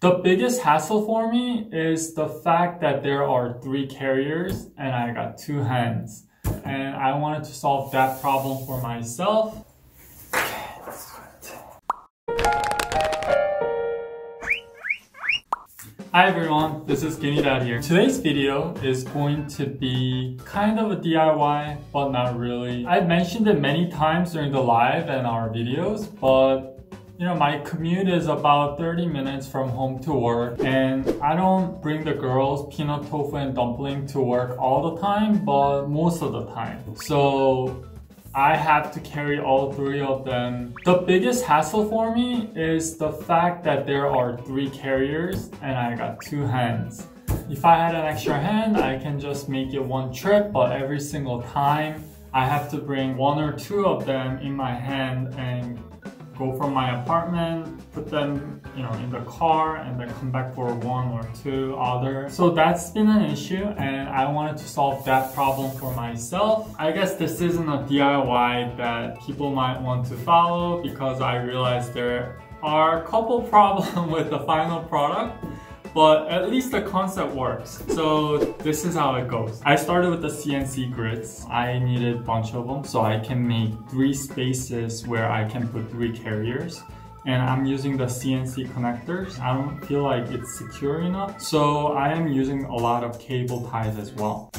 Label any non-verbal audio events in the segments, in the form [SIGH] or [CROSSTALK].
The biggest hassle for me is the fact that there are three carriers and I got two hands. And I wanted to solve that problem for myself. Hi everyone, this is GuineaDad here. Today's video is going to be kind of a DIY, but not really. I've mentioned it many times during the live and our videos, but you know, my commute is about 30 minutes from home to work and I don't bring the girls peanut tofu and dumpling to work all the time, but most of the time. So I have to carry all three of them. The biggest hassle for me is the fact that there are three carriers and I got two hands. If I had an extra hand, I can just make it one trip, but every single time I have to bring one or two of them in my hand and go from my apartment, put them, you know, in the car and then come back for one or two other. So that's been an issue and I wanted to solve that problem for myself. I guess this isn't a DIY that people might want to follow because I realized there are a couple [LAUGHS] problems with the final product but at least the concept works. So this is how it goes. I started with the C&C grids. I needed a bunch of them so I can make three spaces where I can put three carriers and I'm using the C&C connectors. I don't feel like it's secure enough. So I am using a lot of cable ties as well.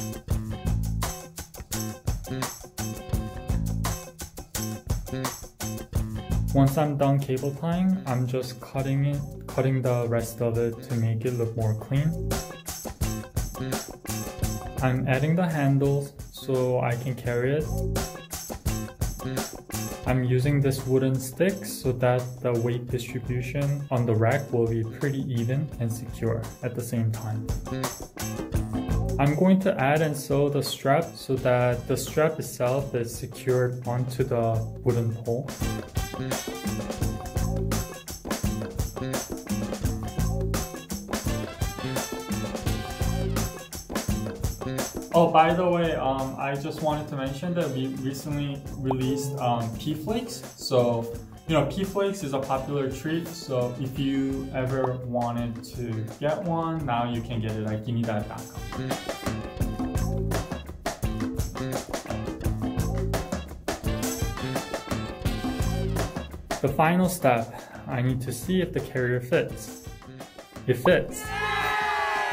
Once I'm done cable tying, I'm just cutting it, cutting the rest of it to make it look more clean. I'm adding the handles so I can carry it. I'm using this wooden stick so that the weight distribution on the rack will be pretty even and secure at the same time. I'm going to add and sew the strap so that the strap itself is secured onto the wooden pole. Oh, by the way, um, I just wanted to mention that we recently released um, pea flakes. So, you know, pea flakes is a popular treat. So if you ever wanted to get one, now you can get it at guineadad.com. The final step, I need to see if the carrier fits. It fits.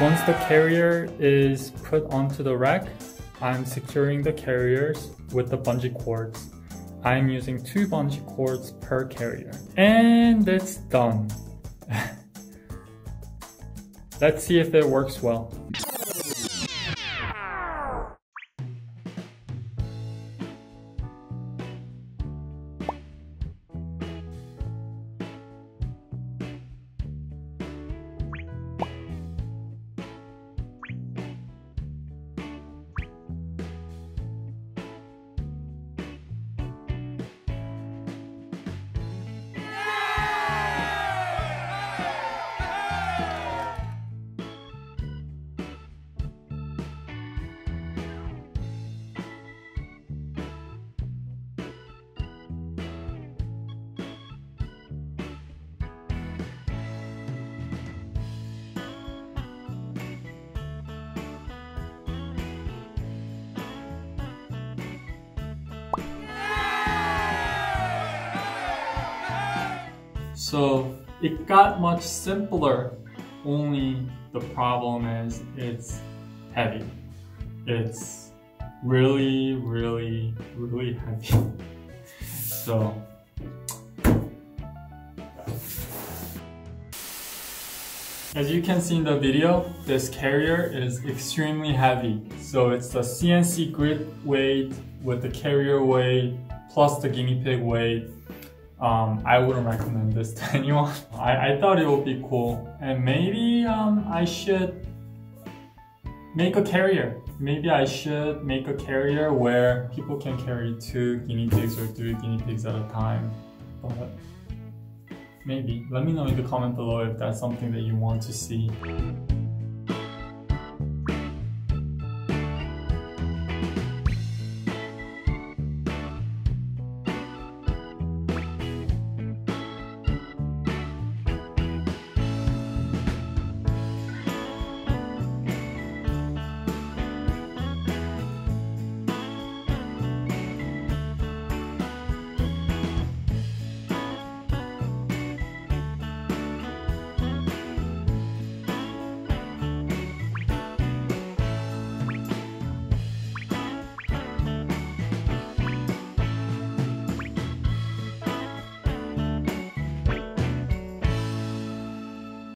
Once the carrier is put onto the rack, I'm securing the carriers with the bungee cords. I'm using two bungee cords per carrier. And it's done. [LAUGHS] Let's see if it works well. So it got much simpler, only the problem is it's heavy. It's really, really, really heavy. [LAUGHS] So As you can see in the video, this carrier is extremely heavy. So it's the C&C grid weight with the carrier weight plus the guinea pig weight um, I wouldn't recommend this [LAUGHS] to anyone. I, I thought it would be cool and maybe um, I should make a carrier. Maybe I should make a carrier where people can carry two guinea pigs or three guinea pigs at a time. But maybe. Let me know in the comment below if that's something that you want to see.